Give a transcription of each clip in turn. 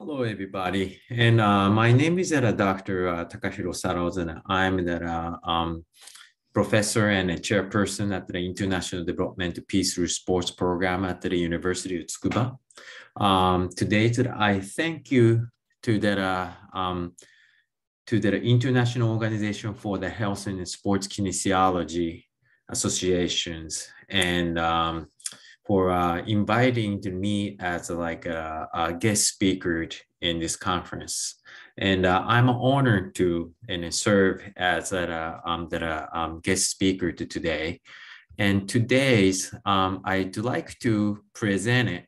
Hello, everybody. And uh, my name is uh, Dr. Uh, Takahiro Sato, and I'm the uh, um, professor and a chairperson at the International Development Peace Through Sports program at the University of Tsukuba. Um, today, I thank you to the, uh, um, to the International Organization for the Health and Sports Kinesiology Associations and um, for uh, inviting me as like a, a, guest speaker in this conference. And uh, I'm honored to and serve as a um, the, um, guest speaker to today. And today's um, I'd like to present it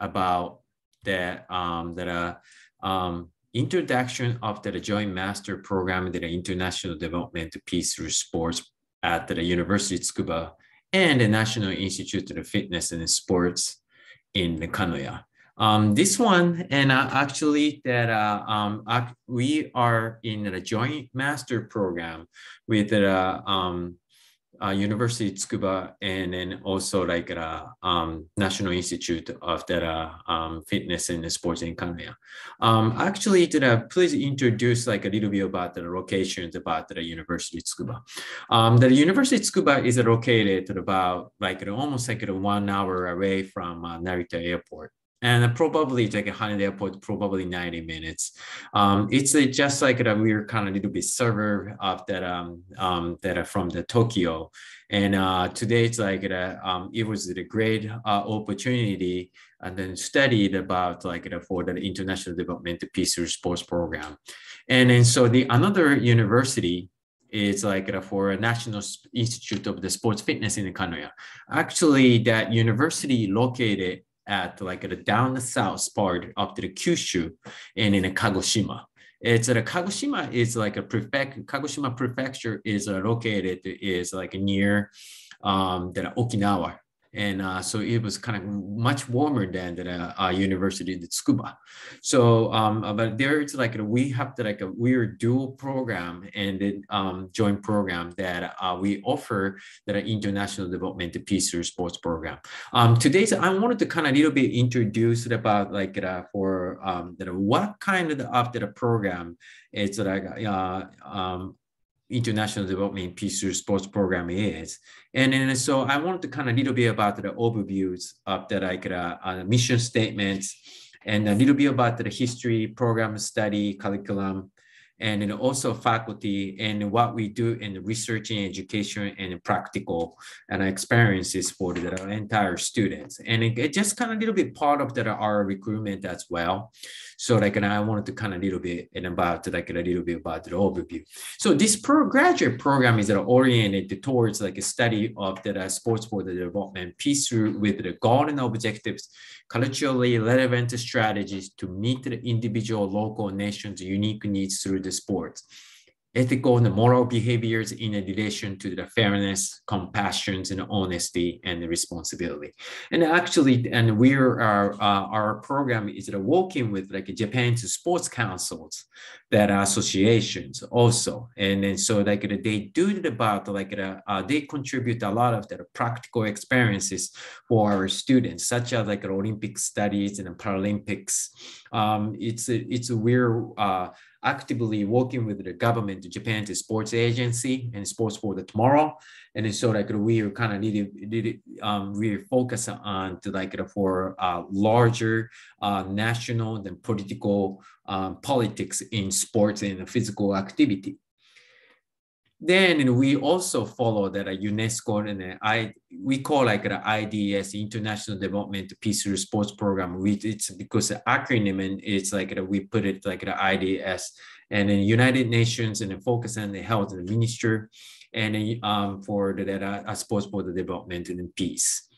about the um, the uh, um, introduction of the joint master program the international development peace through sports at the University of Tsukuba and the National Institute of Fitness and Sports in Kanoya. Um, this one, and uh, actually that uh, um, we are in a joint master program with the uh, um, uh, University Tsukuba and then also like uh, um, National Institute of the um, Fitness and Sports in Kanoya. Um, actually, to the, please introduce like a little bit about the locations about the University Tsukuba. Um, the University Tsukuba is located about like almost like one hour away from uh, Narita Airport and probably like a Haneda Airport, probably 90 minutes. Um, it's uh, just like that we're kind of a little bit server of that um, um, that are from the Tokyo. And uh, today it's like that, um, it was a great uh, opportunity and then studied about like the, for the international development peace sports program. And then so the another university is like uh, for a National Institute of the Sports Fitness in Kanoya. Actually, that university located at like the down the south part of the Kyushu and in Kagoshima. It's a Kagoshima is like a prefect. Kagoshima prefecture is located is like near um, the Okinawa and uh, so it was kind of much warmer than the uh, university in Tsukuba. So, um, uh, but there it's like we have to like a weird dual program and then um, joint program that uh, we offer that are international development peace through sports program. Um, today, so I wanted to kind of a little bit introduce about like uh, for um, that what kind of the, of the program it's like uh, um, international development peace through sports program is. And then so I wanted to kind of a little bit about the overviews of the like uh, uh, mission statements and a little bit about the history, program study, curriculum, and then also faculty and what we do in research and education and practical and experiences for the entire students. And it, it just kind of a little bit part of the, our recruitment as well. So like, and I wanted to kind of a little bit and about like a little bit about the overview. So this pro graduate program is oriented towards like a study of the uh, sports for the development peace through with the and objectives culturally relevant strategies to meet the individual local nation's unique needs through the sports ethical and moral behaviors in relation to the fairness, compassion, and honesty and responsibility. And actually, and we are uh, our program is working with like Japan's sports councils, that are associations also, and then so like they do about like uh, they contribute a lot of the practical experiences for our students, such as like Olympic studies and the Paralympics. Um, it's it's we're uh, actively working with the government, Japan's sports agency and sports for the tomorrow. And so like we are kind of needed, needed um, we focus on to like for uh, larger uh, national and political um, politics in sports and physical activity. Then we also follow that a UNESCO and I we call like the IDS International Development Peace Response Program. We it's because the acronym and it's like we put it like the IDS and then United Nations and then focus on the health and the minister and um, for the data uh, sports for the development and peace.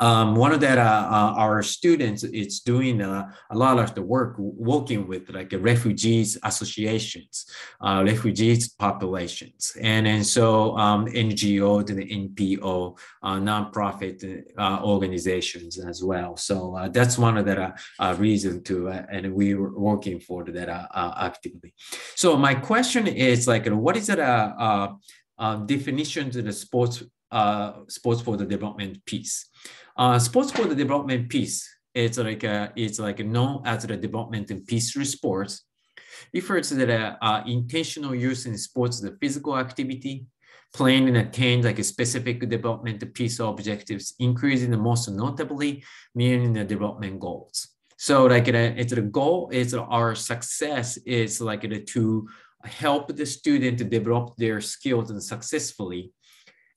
Um, one of that uh, uh, our students is doing uh, a lot of the work working with like refugees associations, uh, refugees populations, and and so um, NGO the NPO, uh, nonprofit uh, organizations as well. So that's one of the reason to, and we were working for that actively. So my question is like, what is it a, definition to the sports sports for the development peace? Uh, sports for the development peace it's like a, it's like known as the development and peace sports, refers to the uh, intentional use in sports, the physical activity, playing and attain like a specific development piece objectives, increasing the most notably meaning the development goals. So like it's the goal is our success is like to help the student to develop their skills and successfully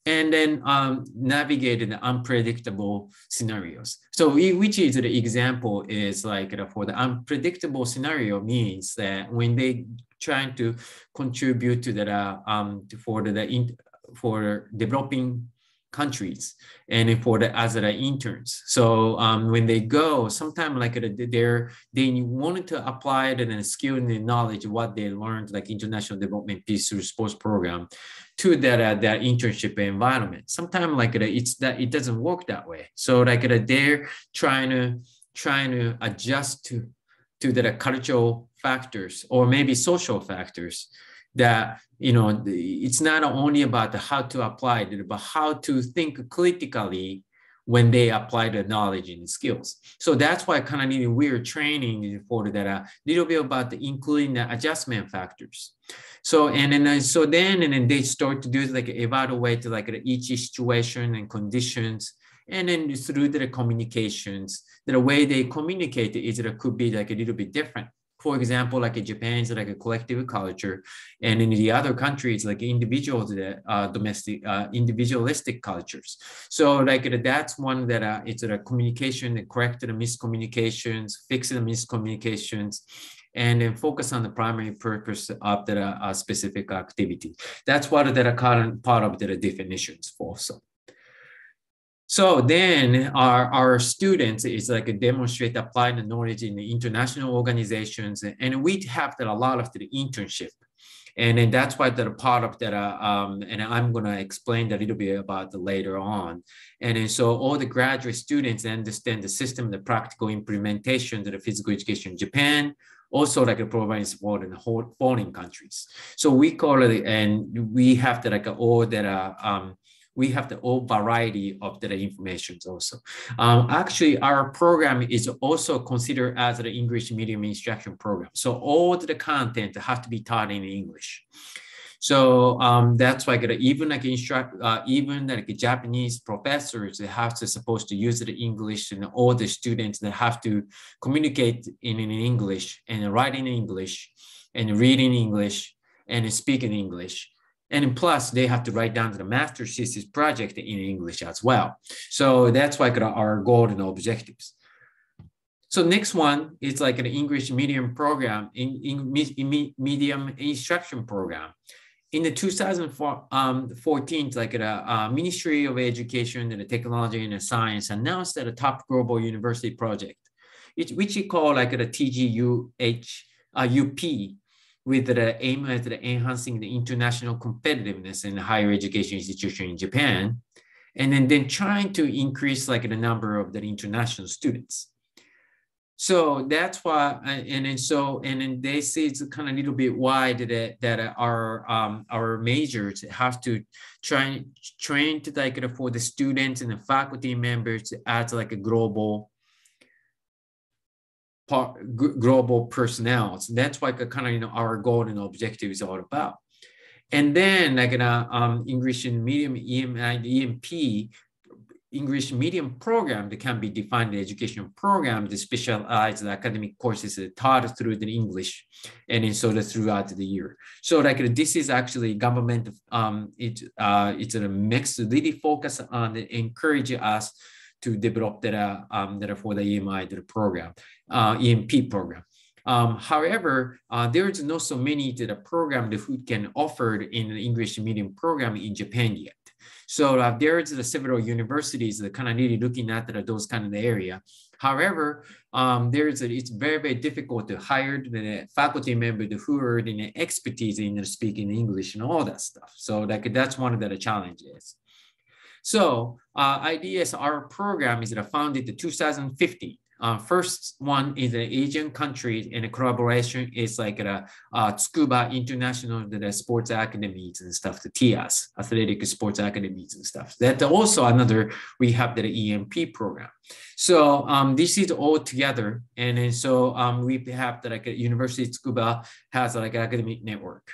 and then um, navigate the unpredictable scenarios. So we, which is the example is like for the unpredictable scenario means that when they trying to contribute to the um, for the, for developing countries and for the as the interns. So um, when they go, sometimes like they're they wanted to apply the skill and the knowledge what they learned like international development peace through sports program to that uh, that internship environment. Sometimes like it's that it doesn't work that way. So like they're trying to trying to adjust to to the cultural factors or maybe social factors that you know it's not only about how to apply it but how to think critically when they apply the knowledge and skills. So that's why kind of need we're training for that a little bit about the including the adjustment factors. So and then uh, so then and then they start to do like evaluate like each situation and conditions and then through the communications the way they communicate is it could be like a little bit different for example, like in Japan, it's like a collective culture, and in the other countries, like individual, uh, domestic, uh, individualistic cultures. So like that's one that uh, it's a communication, correct the miscommunications, fix the miscommunications, and then focus on the primary purpose of the uh, specific activity. That's what the current part of the definitions for. So. So then our, our students is like a demonstrate apply the knowledge in the international organizations. And we have that a lot of the internship. And then that's why the part of that, uh, um, and I'm going to explain a little bit about the later on. And then so all the graduate students understand the system, the practical implementation of the physical education in Japan, also like a providing support in the foreign countries. So we call it, and we have the, like all that, uh, um, we have the whole variety of the information also. Um, actually, our program is also considered as the English medium instruction program. So all the content have to be taught in English. So um, that's why even like instruct, uh, even like Japanese professors they have to supposed to use the English, and all the students that have to communicate in, in English and write in English and read in English and speak in English. And plus, they have to write down the master thesis project in English as well. So that's like our and objectives. So next one is like an English medium program, in, in, in medium instruction program. In the 2014, um, like the Ministry of Education and Technology and Science announced that a top global university project, which we call like the TGUH, uh, UP, with the aim at enhancing the international competitiveness in the higher education institution in Japan, and then, then trying to increase like the number of the international students. So that's why, and then so, and then they say it's kind of a little bit wide that, that our um, our majors have to try train to like for the students and the faculty members as like a global global personnel. So that's what kind of you know our goal and objective is all about. And then like in a um, English medium EM, EMP English medium program that can be defined in education program that specialize academic courses taught through the English and then sort of throughout the year. So like this is actually government, um, it, uh, it's a mix, really focus on encourage us to develop that, um, that for the EMI the program, uh, EMP program. Um, however, uh, there is not so many to the program that who can offer in the English medium program in Japan yet. So uh, there is the several universities that kind of really looking at the, those kind of area. However, um, there is a, it's very very difficult to hire the faculty member who are in the expertise in speaking English and all that stuff. So like that's one of the challenges. So uh, IDS, our program is founded in 2015. Uh, first one is an Asian country and the collaboration is like a, uh, Tsukuba International the Sports Academies and stuff, the TIAS, Athletic Sports Academies and stuff. That also another, we have the EMP program. So um, this is all together. And then so um, we have the like a University Tsukuba has like academic network.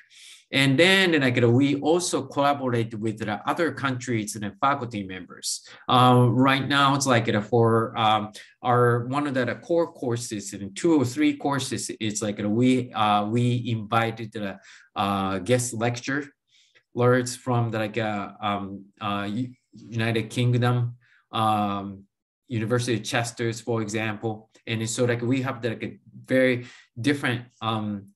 And then like, we also collaborate with the other countries and faculty members. Um, right now, it's like for um, our one of the core courses and two or three courses, it's like we uh, we invited the uh, guest lecture learners from the, like uh, um, uh, United Kingdom, um, University of Chester's, for example. And so like we have the, like a very different um,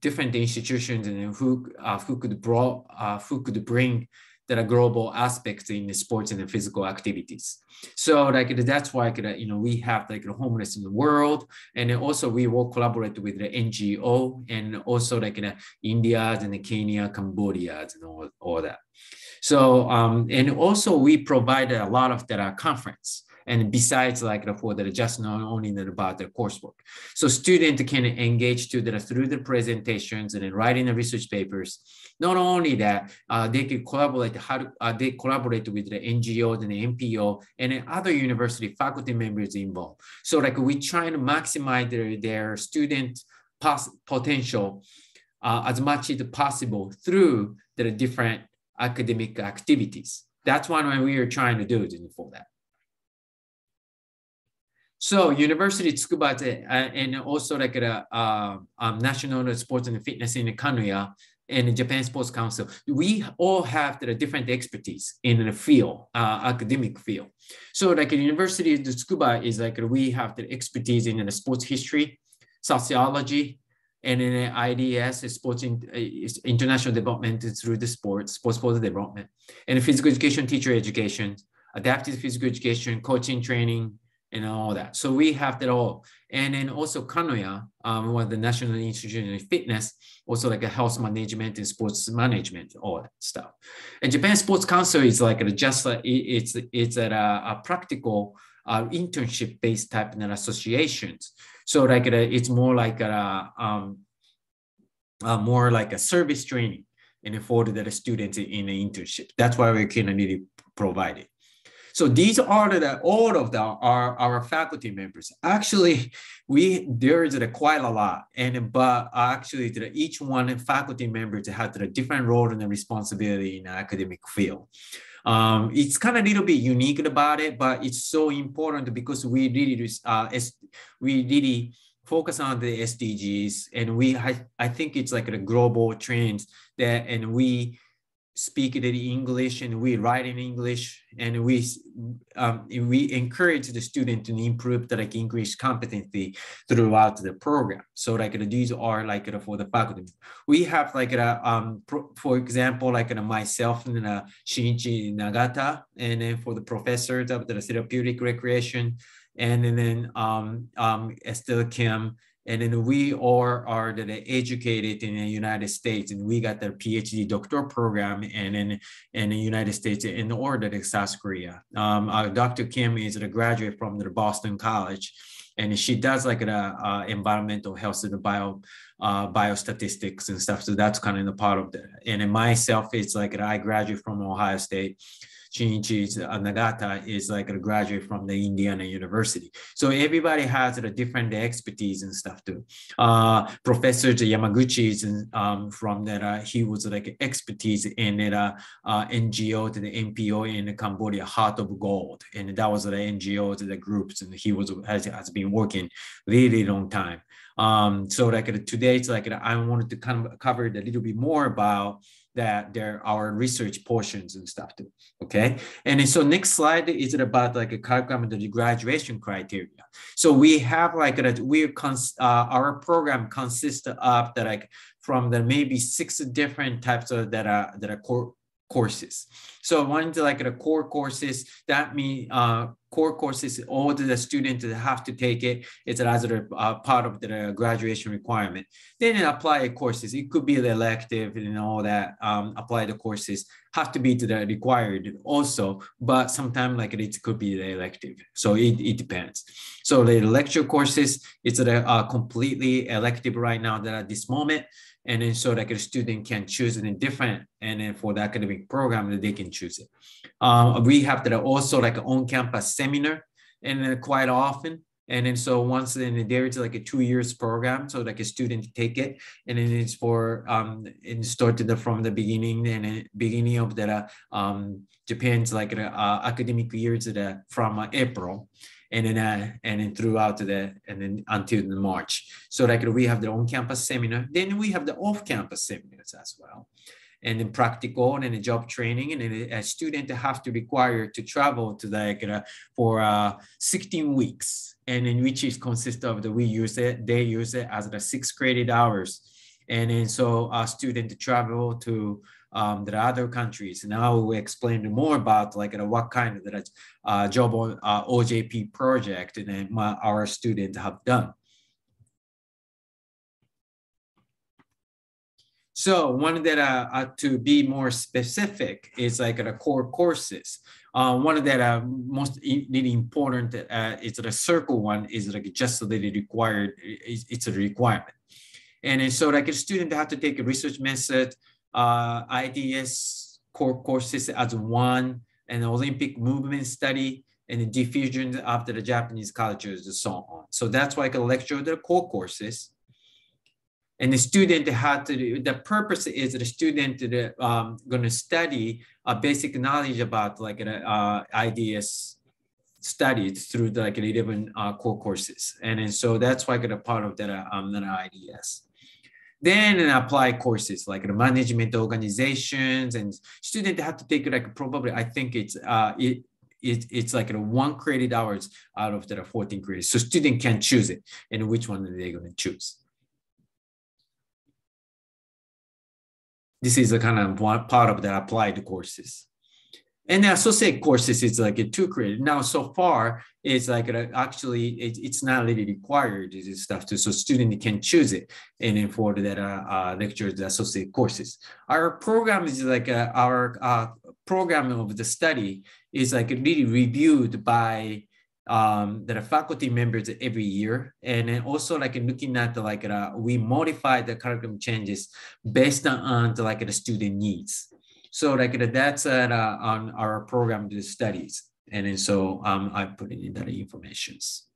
different institutions and who uh, who could brought uh, who could bring the global aspects in the sports and the physical activities. So like that's why you know we have like the homeless in the world, and also we will collaborate with the NGO and also like in India and Kenya, Cambodia, and all, all that. So um, and also we provide a lot of that conference and besides like for the just not only about the coursework. So student can engage to the, through the presentations and writing the research papers. Not only that, uh, they can collaborate, how to, uh, they collaborate with the NGOs and the NPO and other university faculty members involved. So like we try to maximize their, their student potential uh, as much as possible through the different academic activities. That's one way we are trying to do it for that. So University Tsukuba uh, and also like the uh, um, National Sports and Fitness in Kanoya and Japan Sports Council, we all have the different expertise in the field, uh, academic field. So like the University of Tsukuba is like we have the expertise in the sports history, sociology, and in the IDS, sports in, international development through the sports, sports for the development, and physical education, teacher education, adaptive physical education, coaching training, and all that. So we have that all. And then also Kanoya, um, of the National Institute of Fitness, also like a health management and sports management, all that stuff. And Japan Sports Council is like a, just a, it's it's a, a practical uh, internship based type of associations. So like a, it's more like a, um, uh, more like a service training and afforded the students in an internship. That's why we can really provide it. So these are the all of the are our faculty members. Actually, we there is quite a lot, and but actually each one faculty member has a different role and responsibility in academic field. Um, it's kind of a little bit unique about it, but it's so important because we really uh, we really focus on the SDGs, and we I, I think it's like a global trend that, and we speak in English and we write in English and we um, we encourage the student to improve the like English competency throughout the program. So like these are like for the faculty. We have like a, um for example like myself and uh, Shinichi Nagata and then for the professors of the therapeutic recreation and then um, um, Estelle Kim and then we all are that educated in the United States, and we got the PhD doctoral program and in, in the United States in order to South Korea. Um, uh, Dr. Kim is a graduate from the Boston College, and she does like the uh, environmental health and the bio uh, biostatistics and stuff. So that's kind of the part of that. And in myself, it's like I graduate from Ohio State Shinichi Nagata is like a graduate from the Indiana University. So everybody has a different expertise and stuff too. Uh, Professor Yamaguchi is um, from that, uh, he was like expertise in that uh, uh, NGO to the NPO in Cambodia, Heart of Gold. And that was the NGO to the groups and he was has, has been working really long time. Um, so like today, it's like I wanted to kind of cover a little bit more about that there are research portions and stuff too. Okay. And so next slide is it about like a curriculum and the graduation criteria. So we have like that we cons, uh, our program consists of the like from the maybe six different types of that are that are core courses. So one to like the core courses, that mean uh, core courses, all the students have to take it. It's as a uh, part of the graduation requirement. Then apply courses. It could be the elective and all that, um, apply the courses have to be the required also, but sometimes like it could be the elective. So it, it depends. So the lecture courses, it's a, uh, completely elective right now that at this moment. And then so like a student can choose it in different, and then for the academic program, that they can choose it. Um, we have that also like on-campus seminar, and then quite often and then so once then there it's like a two years program, so like a student take it, and then it's for um it started from the beginning and beginning of the um Japan's like the uh, academic years the, from uh, April, and then uh, and then throughout the and then until the March. So like we have the on-campus seminar, then we have the off-campus seminars as well and then practical and then job training and then a student have to require to travel to like for uh, 16 weeks and in which is consist of the we use it they use it as the six credit hours and then so a student travel to um, the other countries. Now we explain more about like uh, what kind of that uh, job uh, OJT project and my, our students have done. So one that uh, uh, to be more specific is like the core courses. Uh, one of that uh, most really important uh, is the circle one is like just really required. It's, it's a requirement. And so like a student have to take a research method, uh, IDS core courses as one, and Olympic movement study, and the diffusion after the Japanese cultures and so on. So that's why I can lecture the core courses and the student had to the purpose is the student um, going to study a basic knowledge about like uh, IDS studied through the, like 11 uh, core courses and, and so that's why I got a part of that um, that IDS then apply courses like the management organizations and student have to take like probably I think it's uh, it, it, it's like a one credit hours out of the 14 credits. So student can choose it and which one are they going to choose. This is a kind of one part of the applied courses. And the associate courses is like a two credit. Now, so far, it's like actually it, it's not really required this stuff too. So student can choose it and then for that uh, uh, lectures, the associate courses. Our program is like a, our uh, program of the study is like really reviewed by um, that are faculty members every year. And then also like looking at the, like, uh, we modify the curriculum changes based on the, like the student needs. So like that's uh, on our program studies. And then so um, I put in that informations.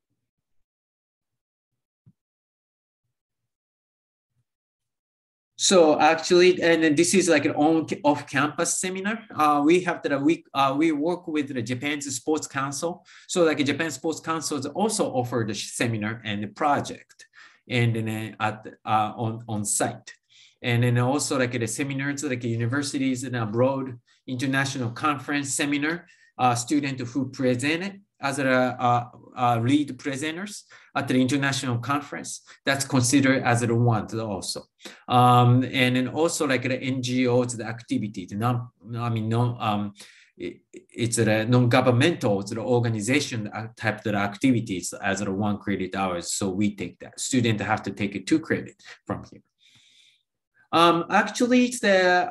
So actually, and this is like an on off-campus seminar. Uh, we have that we uh, we work with the Japan's Sports Council. So like Japan Sports Council also offer the seminar and the project, and then at uh, on on site, and then also like the seminars like the universities and abroad international conference seminar. Uh, student who presented as a, lead presenters at the international conference. That's considered as a one also. Um, and then also like the NGOs, the activity, the non, I mean, no, um, it, it's a non-governmental the organization type of activities as a one credit hours. So we take that. Student have to take a two credit from here. Um, actually, it's the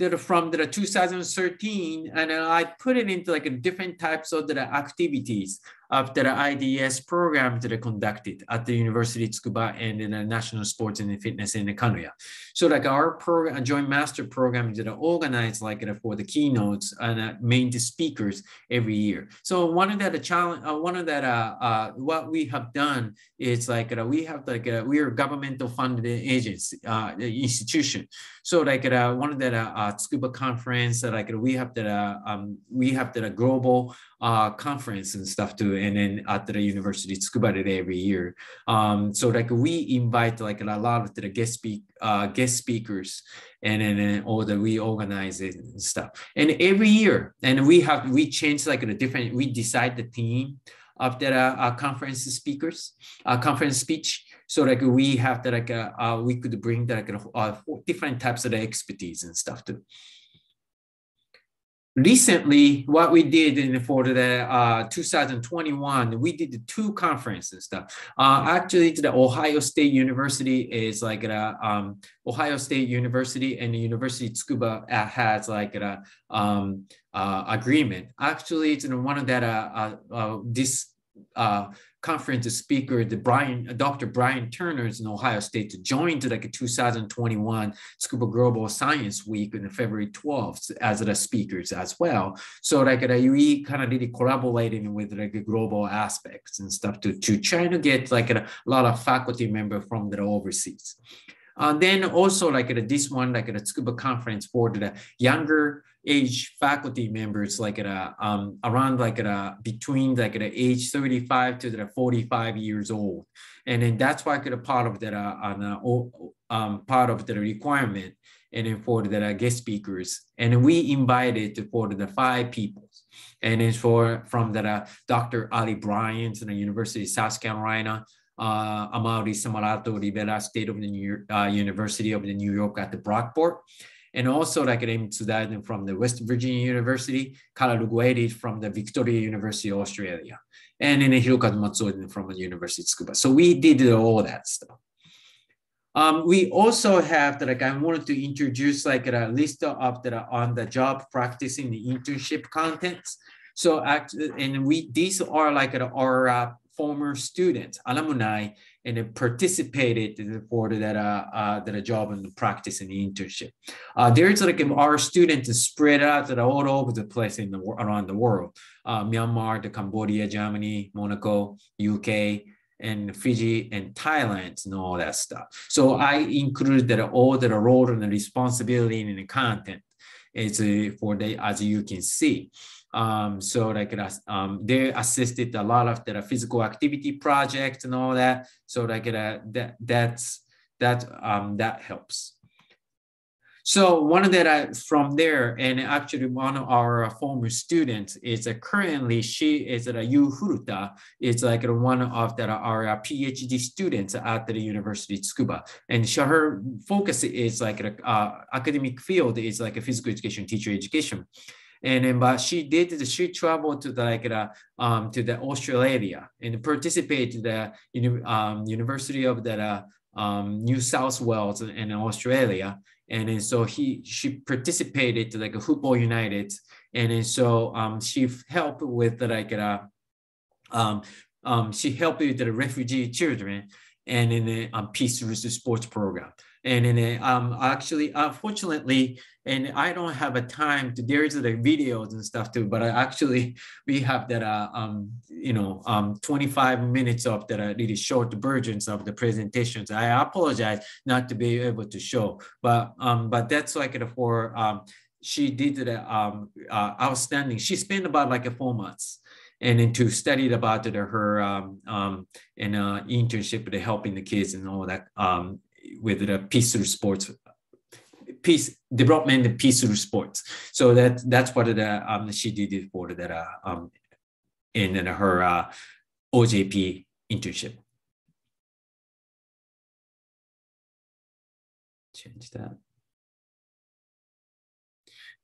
um, are from the 2013 and I put it into like a different types of the activities of the IDS program that are conducted at the University of Tsukuba and in the National Sports and Fitness in the Kanoya. So like our program, joint master program that are organized like for the keynotes and uh, main speakers every year. So one of that challenge, uh, one of that uh, uh, what we have done is like uh, we have like uh, we are governmental funded agency institution. So like one of that uh, Tsukuba conference, like we have that um, we have that global conference and stuff too and then at the university Tsukuba every year. Um, so like we invite like a lot of the guest speak uh, guest speakers and then all the we organize it and stuff. And every year, and we have we change like the different. We decide the theme of the uh, conference speakers, uh, conference speech. So like we have that like uh, uh, we could bring that like uh, different types of expertise and stuff too. Recently what we did in for the uh, 2021 we did the two conferences stuff. Uh, actually the ohio state university is like a um, ohio state university and the university of tsukuba uh, has like a um, uh, agreement. Actually it's one of that uh, uh, this conference speaker, the Brian, Dr. Brian Turner is in Ohio State to join to like a 2021 Tsukuba Global Science Week on February 12th as the speakers as well. So like uh, we kind of really collaborating with like global aspects and stuff to, to try to get like a, a lot of faculty member from the overseas. Uh, then also like uh, this one, like at the Tsukuba conference for the younger age faculty members like at a, um, around like at a, between like at age 35 to the 45 years old. And then that's why I could a part of that uh, on, uh, um, part of the requirement and then for the uh, guest speakers. And we invited for the five people. And it's for from the uh, Dr. Ali Brian in the University of South Carolina, uh, Amaury Samarato Rivera State of the New uh, University of the New York at the Brockport and also like Rem Sudaden from the West Virginia University, Kara Lugueri from the Victoria University, of Australia, and then Hirokazu Matsuo from the University of Tsukuba. So we did all that stuff. Um, we also have that like I wanted to introduce like a list of the on the job practicing the internship contents. So and we these are like our uh, former students, alumni, and participated for that uh, uh, that a job and practice and internship. Uh, there's like our students spread out all over the place in the around the world. Uh, Myanmar, the Cambodia, Germany, Monaco, UK, and Fiji and Thailand and all that stuff. So I included that all the role and the responsibility in the content is uh, for the as you can see. Um, so they um, they assisted a lot of the physical activity projects and all that. So could, uh, that, that's, that, um, that helps. So one of that uh, from there, and actually one of our former students is uh, currently she is uh, Yu Furuta is like one of the, our uh, PhD students at the University of Tsukuba, and she, her focus is like a uh, academic field is like a physical education, teacher education. And then, but she did, she traveled to the, like, the, um, to the Australia and participated the um, University of the uh, um, New South Wales in Australia. And then so he, she participated to like a football united. And then so um, she helped with like, uh, um, um, she helped with the refugee children and in the um, Peace Through Sports program. And then um, actually, unfortunately, and I don't have a time to, there's the videos and stuff too, but I actually, we have that, uh, um, you know, um, 25 minutes of that uh, really short versions of the presentations. I apologize not to be able to show, but, um, but that's like it for, um, she did the um, uh, outstanding. She spent about like a four months and then to study about it, her um, um, in uh, internship with helping the kids and all that um, with the peace through sports peace development and peace through sports. So that that's what the, um, she did for that uh, um, in, in her uh, ojp internship. Change that.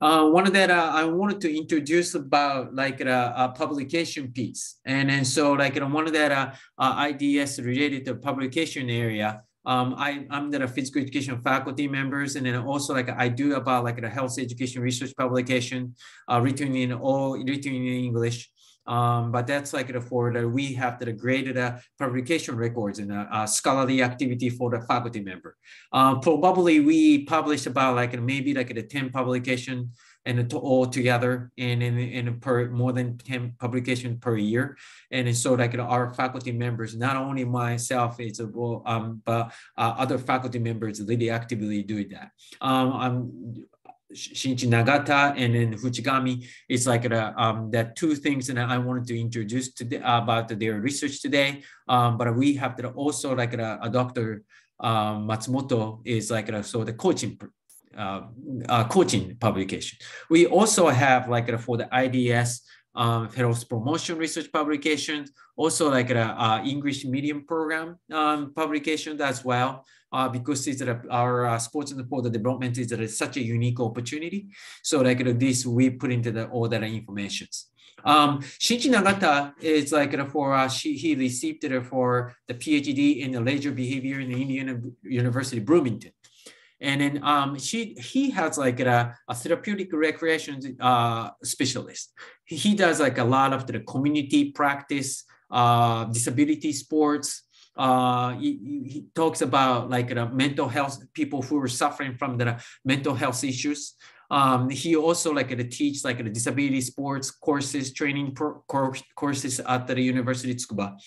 Uh, one of that uh, I wanted to introduce about like a, a publication piece. And then so like one of that uh, uh IDS related to publication area, um, I, I'm the physical education faculty members, and then also like I do about like the health education research publication, uh, written in all written in English. Um, but that's like the for that we have the graded uh, publication records and uh, scholarly activity for the faculty member. Uh, probably we published about like maybe like the 10 publication and all together and in, in per more than 10 publications per year. And so like our faculty members, not only myself, it's a, um, but uh, other faculty members really actively do that. Um, I'm, Shinichi Nagata and then Fujigami. It's like the, um, that two things that I wanted to introduce today about their research today. Um, but we have to also like a, a Dr. Um, Matsumoto is like a, so the coaching uh, uh, coaching publication. We also have like for the IDS um, health promotion research publications, also like a, a English medium program um, as well. Uh, because it's uh, our uh, sports and sport development is uh, such a unique opportunity. So like uh, this, we put into the, all that informations. Um, Shinji Nagata is like uh, for uh, she, he received it for the PhD in the leisure behavior in the Indiana University Bloomington. And then um, she he has like a, a therapeutic recreation uh, specialist. He does like a lot of the community practice, uh, disability sports. Uh, he, he talks about like the mental health people who are suffering from the mental health issues. Um, he also like to teach like the disability sports courses, training pro- courses at the University of Tsukuba.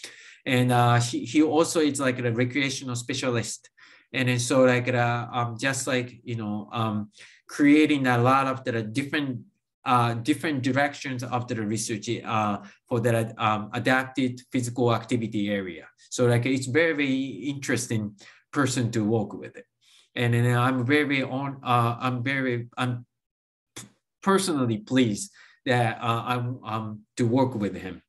And uh, he, he also is like a recreational specialist and then so like uh, um, just like you know um, creating a lot of the different uh, different directions of the research uh, for the um, adapted physical activity area. So like it's very very interesting person to work with it, and then I'm very on uh, I'm very I'm personally pleased that uh, I'm um, to work with him.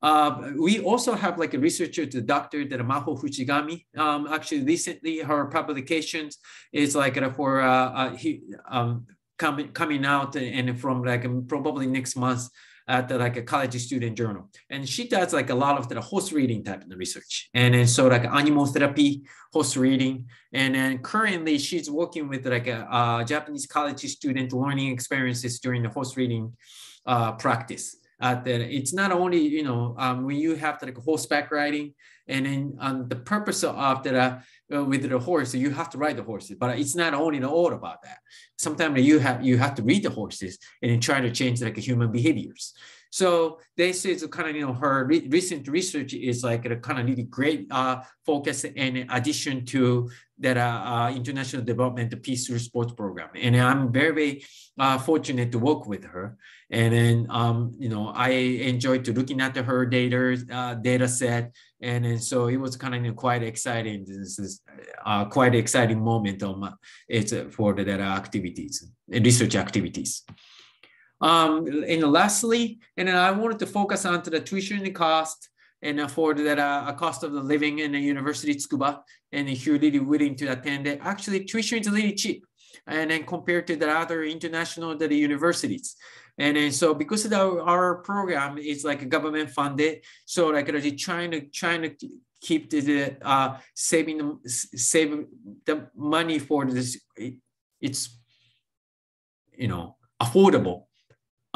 Uh, we also have like a researcher, the doctor, Maho Fujigami. Um, actually, recently her publications is like for uh, uh, he um, coming coming out and from like um, probably next month at the, like a college student journal. And she does like a lot of the horse reading type of research. And then so like animal therapy, horse reading. And then currently she's working with like a, a Japanese college student learning experiences during the horse reading uh, practice uh, that it's not only you know um, when you have like horseback riding and then um, the purpose of that uh, with the horse you have to ride the horses but it's not only all about that. Sometimes you have you have to read the horses and then try to change like human behaviors so this is kind of you know her re recent research is like a kind of really great uh, focus in addition to that uh, uh, international development peace through sports program and i'm very, very uh, fortunate to work with her and then, um, you know, I enjoyed to looking at her data uh, data set. And then, so it was kind of you know, quite exciting. This is uh, quite exciting moment on my, it's uh, for the data activities, research activities. Um, and lastly, and then I wanted to focus on to the tuition cost and afford that uh, a cost of the living in the University Tsukuba. And if you're really willing to attend it, actually tuition is really cheap. And then compared to the other international the universities. And then so because of the, our program is like a government funded, so like really trying to trying to keep the uh, saving saving the money for this it's you know affordable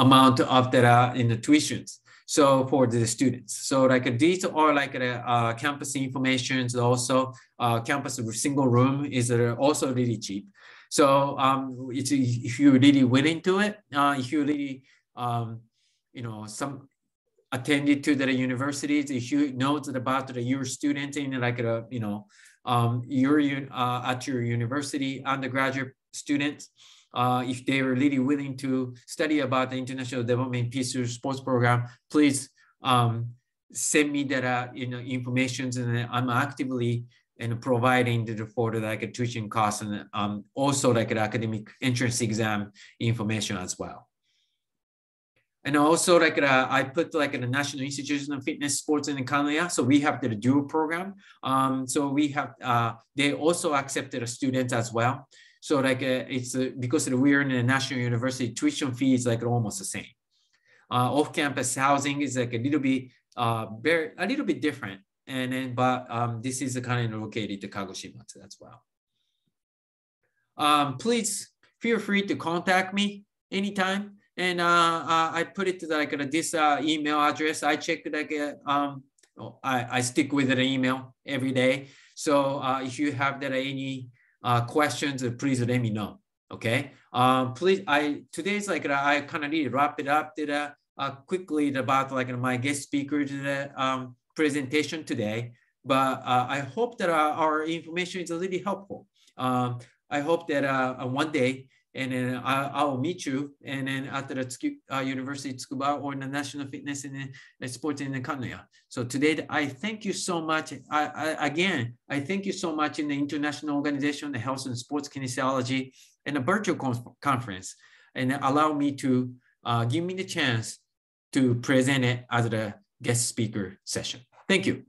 amount of the in the tuitions. So for the students. So like these are like the uh, campus informations also uh, campus single room is uh, also really cheap. So um, it's, if you're really willing to it, if you really, um, you know, some attended to the universities, if you know about the, your student in like a, you know, um, your uh, at your university undergraduate students, uh, if they are really willing to study about the international development peace sports program, please um, send me that uh, you know information, and I'm actively and providing the for like a tuition cost and um, also like an academic entrance exam information as well. And also like uh, I put like the National Institution of Fitness, Sports and Kanoya. So we have the dual program. Um, so we have, uh, they also accepted students as well. So like uh, it's uh, because we're in a national university, tuition fee is like almost the same. Uh, off-campus housing is like a little bit, uh, very, a little bit different and then but um, this is kind of located to Kagoshima as well. Um, please feel free to contact me anytime. And uh, uh, I put it to like uh, this email address. I check like um, I, I stick with the email every day. So if you have that any uh, questions, uh, please let me know. Okay. Um, please, I today's like uh, I kind of need to wrap it up. Did uh, uh, quickly about like my guest speaker today. Um, presentation today, but uh, I hope that our, our, information is really helpful. Um, I hope that uh, uh one day, and then I, will meet you, and then at the uh, University of Tsukuba or in the National Fitness and Sports in the Kanoya. So today, I thank you so much. I, I, again, I thank you so much in the International Organization, the Health and Sports Kinesiology, and the virtual conference, and allow me to uh, give me the chance to present it as a guest speaker session. Thank you.